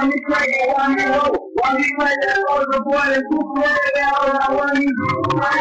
Me crazy, want me hoe? Want me crazy, I was a boy, and two crazy, I was a